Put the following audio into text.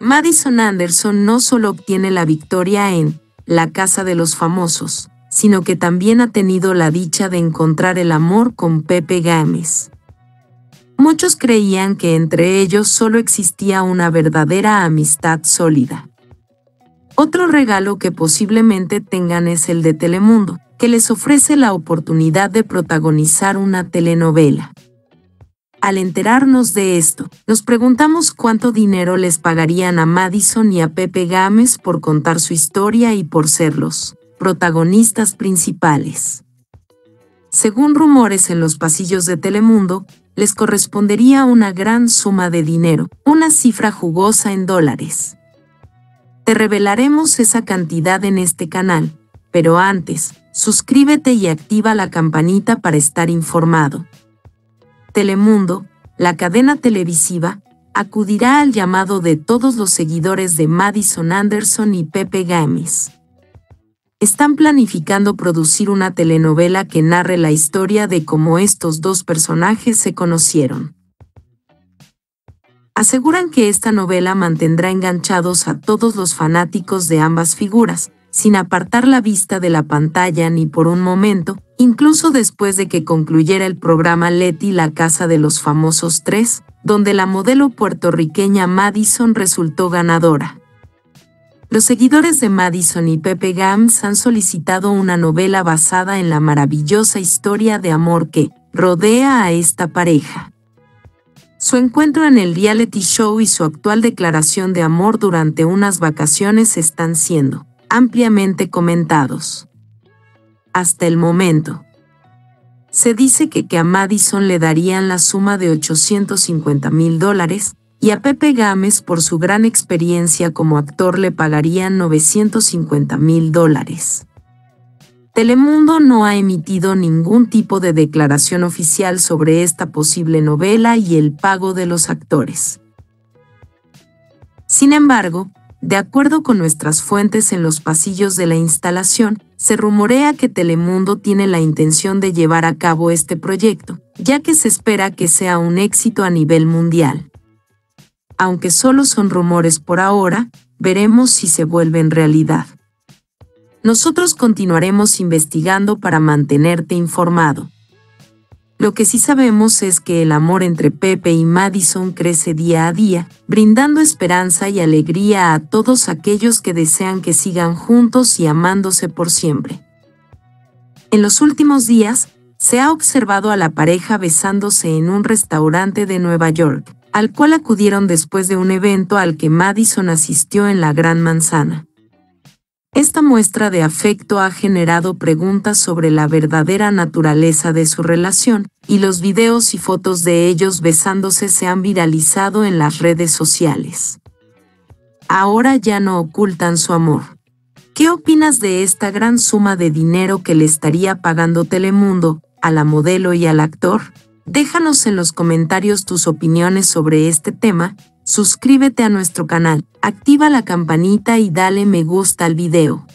Madison Anderson no solo obtiene la victoria en La Casa de los Famosos, sino que también ha tenido la dicha de encontrar el amor con Pepe Gámez. Muchos creían que entre ellos solo existía una verdadera amistad sólida. Otro regalo que posiblemente tengan es el de Telemundo, que les ofrece la oportunidad de protagonizar una telenovela. Al enterarnos de esto, nos preguntamos cuánto dinero les pagarían a Madison y a Pepe Gámez por contar su historia y por serlos protagonistas principales. Según rumores en los pasillos de Telemundo, les correspondería una gran suma de dinero, una cifra jugosa en dólares. Te revelaremos esa cantidad en este canal, pero antes, suscríbete y activa la campanita para estar informado. Telemundo, la cadena televisiva, acudirá al llamado de todos los seguidores de Madison Anderson y Pepe Gámez están planificando producir una telenovela que narre la historia de cómo estos dos personajes se conocieron. Aseguran que esta novela mantendrá enganchados a todos los fanáticos de ambas figuras, sin apartar la vista de la pantalla ni por un momento, incluso después de que concluyera el programa Letty La Casa de los Famosos 3, donde la modelo puertorriqueña Madison resultó ganadora. Los seguidores de Madison y Pepe Gams han solicitado una novela basada en la maravillosa historia de amor que rodea a esta pareja. Su encuentro en el reality show y su actual declaración de amor durante unas vacaciones están siendo ampliamente comentados. Hasta el momento. Se dice que, a Madison le darían la suma de 850 mil dólares, y a Pepe Gámez por su gran experiencia como actor le pagarían 950 mil dólares. Telemundo no ha emitido ningún tipo de declaración oficial sobre esta posible novela y el pago de los actores. Sin embargo, de acuerdo con nuestras fuentes en los pasillos de la instalación, se rumorea que Telemundo tiene la intención de llevar a cabo este proyecto, ya que se espera que sea un éxito a nivel mundial aunque solo son rumores por ahora, veremos si se vuelven realidad. Nosotros continuaremos investigando para mantenerte informado. Lo que sí sabemos es que el amor entre Pepe y Madison crece día a día, brindando esperanza y alegría a todos aquellos que desean que sigan juntos y amándose por siempre. En los últimos días, se ha observado a la pareja besándose en un restaurante de Nueva York al cual acudieron después de un evento al que Madison asistió en la Gran Manzana. Esta muestra de afecto ha generado preguntas sobre la verdadera naturaleza de su relación, y los videos y fotos de ellos besándose se han viralizado en las redes sociales. Ahora ya no ocultan su amor. ¿Qué opinas de esta gran suma de dinero que le estaría pagando Telemundo, a la modelo y al actor? Déjanos en los comentarios tus opiniones sobre este tema, suscríbete a nuestro canal, activa la campanita y dale me gusta al video.